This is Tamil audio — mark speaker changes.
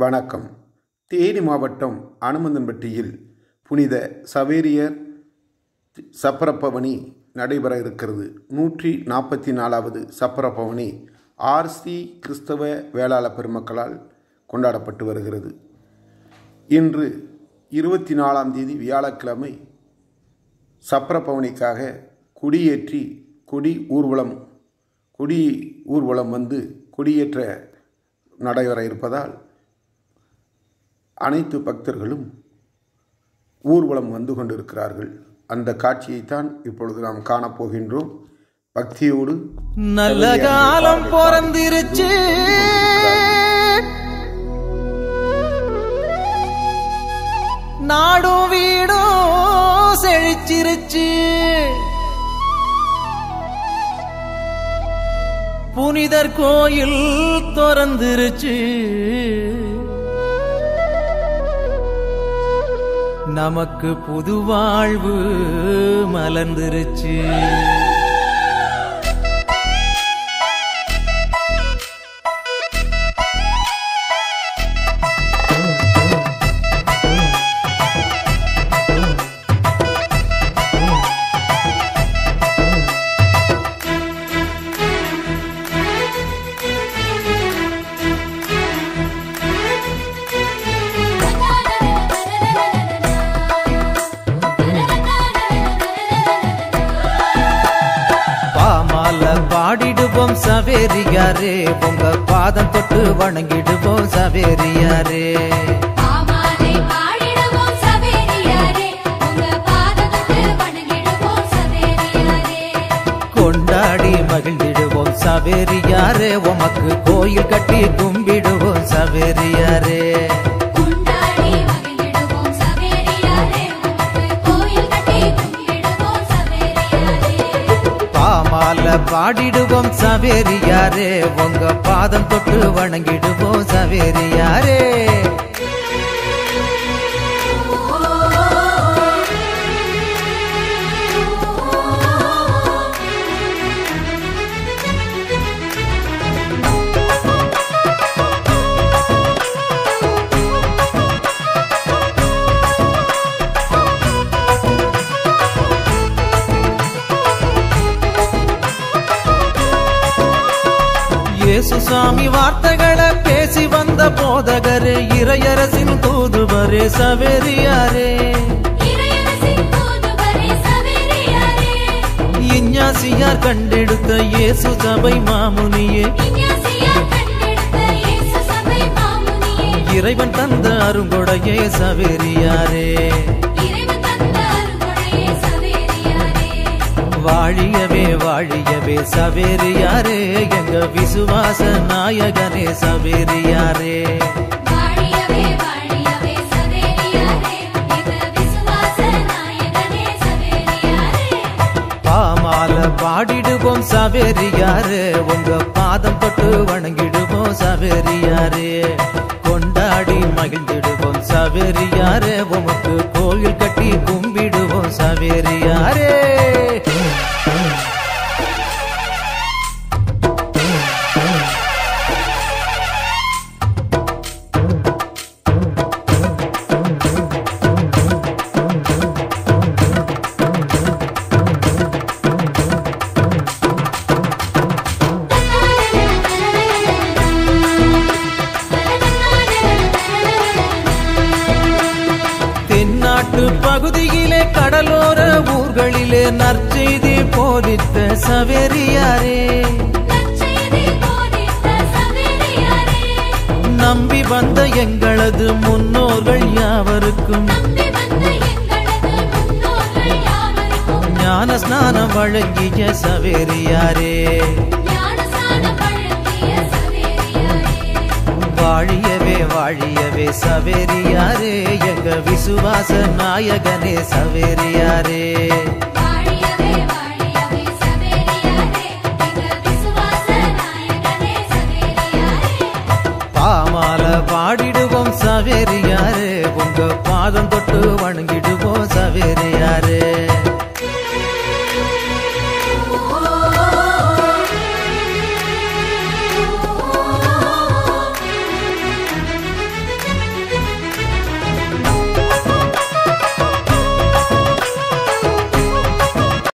Speaker 1: வணக்கம். தேனி மாவட்டம் அனுமந்தன்பட்டியில் புனித சவேரியர் சப்பரப்பவனி நடைபெற இருக்கிறது. நூற்றி நாற்பத்தி நாலாவது சப்பரப்பவனி ஆர்சி கிறிஸ்தவ வேளாள பெருமக்களால் கொண்டாடப்பட்டு வருகிறது. இன்று இருபத்தி நாலாம் தேதி வியாழக்கிழமை சப்பரப்பவனிக்காக கொடியேற்றி கொடி ஊர்வலம் கொடி ஊர்வலம் வந்து கொடியேற்ற நடைபெற இருப்பதால் அனைத்து பக்தர்களும் ஊர்வலம் வந்து கொண்டிருக்கிறார்கள். அந்த காட்சியைத்தான் இப்பொழுது நாம் காணப்போகின்றோம். பக்தியோடு
Speaker 2: நல்ல காலம் பிறந்திருச்சு. நாடும் வீடும் செழிச்சிருச்சு. புனிதர் கோயில் திறந்துருச்சு. நமக்கு புது வாழ்வு மலர்ந்துருச்சு. சவேரியாரே உங்க பாதம் தொட்டு வணங்கிடுவோம் சவேரியாரே. கொண்டாடி மகிழ்ந்திடுவோம் சவேரியாரே உமக்கு கோயில் கட்டி கும்பிடுவோம் சவேரியாரே. பாடிடுவோம் சவேரியாரே. உங்க பாதம் தொட்டு வணங்கிடுவோம் சவேரியாரே. இயேசு வார்த்தைகளை பேசி வந்த போதகரே இறையரசின் தூதுவரே சவேரியாரே. இஞ்ஞாசியார் கண்டெடுத்த இயேசு சபை மாமுனியே. இறைவன் தந்த அருங்கொடையே சவேரியாரே. வாழியவே வாழியவே எங்க விசுவாச நாயகனே
Speaker 3: வாழியவே சவேரியாரே எங்க விசுவாச நாயகனே சவேரியாரே
Speaker 2: பாமால பாடிடுவோம் சவேரியாரே உங்க பாதம் தொட்டு வணங்கிடுவோம் சவேரியாரே கொண்டாடி மகிழ்ந்திடுவோம் சவேரியாரே உமக்கு நாட்டு பகுதியிலே கடலோர ஊர்களிலே நற்செய்தி போதித்த சவேரியாரே. நம்பி வந்த எங்களது முன்னோர்கள் யாவருக்கும் ஞான ஸ்நானம் வழங்கிய சவேரியாரே.
Speaker 3: வாழியவே வாழியவே சவேரியாரே எங்க விசுவாச நாயகனே சவேரியாரே.
Speaker 2: பாமால பாடிடுவோம் சவேரியாரே. உங்க பாதம் தொட்டு வணங்கி